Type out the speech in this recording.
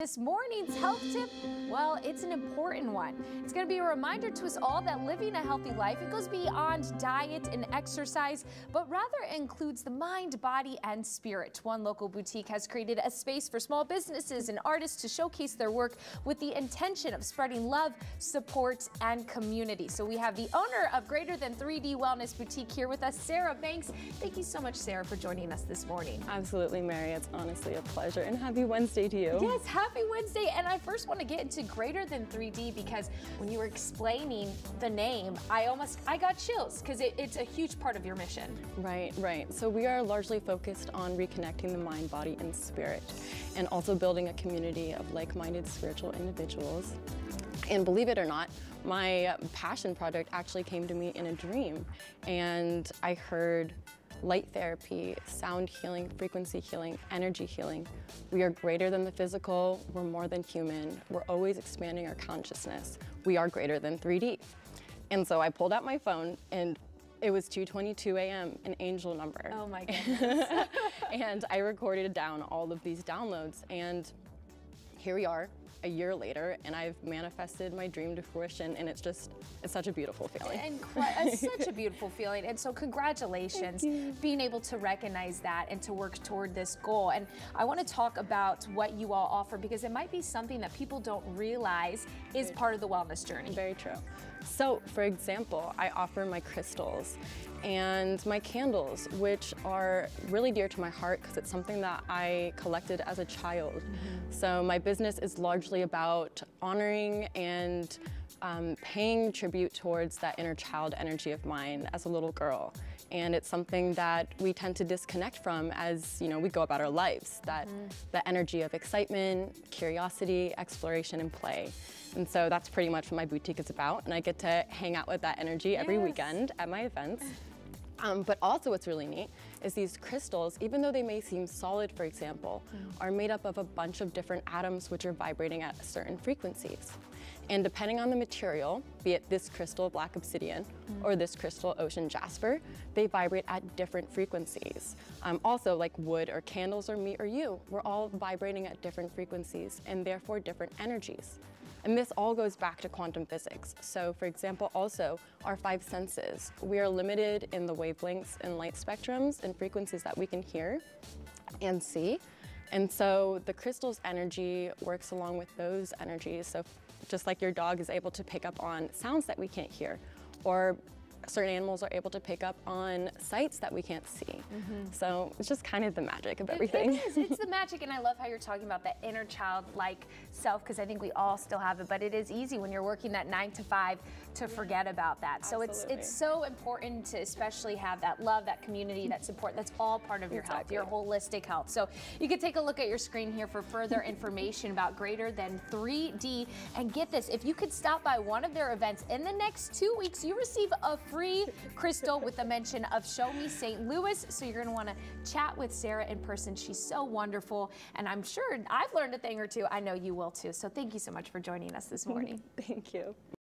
This morning's health tip, well, it's an important one. It's going to be a reminder to us all that living a healthy life, it goes beyond diet and exercise, but rather includes the mind, body, and spirit. One local boutique has created a space for small businesses and artists to showcase their work with the intention of spreading love, support, and community. So we have the owner of Greater Than 3D Wellness Boutique here with us, Sarah Banks. Thank you so much, Sarah, for joining us this morning. Absolutely, Mary. It's honestly a pleasure, and happy Wednesday to you. Yes, happy Wednesday. And I first want to get into greater than 3D because when you were explaining the name, I almost, I got chills because it, it's a huge part of your mission. Right, right. So we are largely focused on reconnecting the mind, body, and spirit, and also building a community of like-minded spiritual individuals. And believe it or not, my passion project actually came to me in a dream. And I heard light therapy, sound healing, frequency healing, energy healing. We are greater than the physical, we're more than human, we're always expanding our consciousness. We are greater than 3D. And so I pulled out my phone and it was 2.22 a.m., an angel number. Oh my goodness. and I recorded down all of these downloads and here we are a year later and I've manifested my dream to fruition and it's just, it's such a beautiful feeling. And it's such a beautiful feeling. And so congratulations being able to recognize that and to work toward this goal. And I want to talk about what you all offer because it might be something that people don't realize is Very part of the wellness journey. Very true. So for example, I offer my crystals and my candles, which are really dear to my heart because it's something that I collected as a child. Mm -hmm. So my business is largely about honoring and um, paying tribute towards that inner child energy of mine as a little girl. And it's something that we tend to disconnect from as you know we go about our lives, that, mm. the energy of excitement, curiosity, exploration, and play. And so that's pretty much what my boutique is about. And I get to hang out with that energy every weekend at my events. Um, but also what's really neat is these crystals, even though they may seem solid, for example, mm. are made up of a bunch of different atoms which are vibrating at certain frequencies. And depending on the material, be it this crystal black obsidian mm. or this crystal ocean jasper, they vibrate at different frequencies. Um, also like wood or candles or me or you, we're all vibrating at different frequencies and therefore different energies. And this all goes back to quantum physics. So for example, also our five senses, we are limited in the wavelengths and light spectrums and frequencies that we can hear and see. And so the crystal's energy works along with those energies. So just like your dog is able to pick up on sounds that we can't hear, or certain animals are able to pick up on sights that we can't see. Mm -hmm. So it's just kind of the magic of everything. It, it is. It's the magic, and I love how you're talking about that inner child-like self, because I think we all still have it, but it is easy when you're working that nine to five to forget about that. So it's it's so important to especially have that love, that community, that support. That's all part of your exactly. health, your holistic health. So you can take a look at your screen here for further information about greater than 3D. And get this, if you could stop by one of their events in the next two weeks, you receive a free crystal with the mention of Show Me St. Louis. So you're going to want to chat with Sarah in person. She's so wonderful. And I'm sure I've learned a thing or two. I know you will too. So thank you so much for joining us this morning. thank you.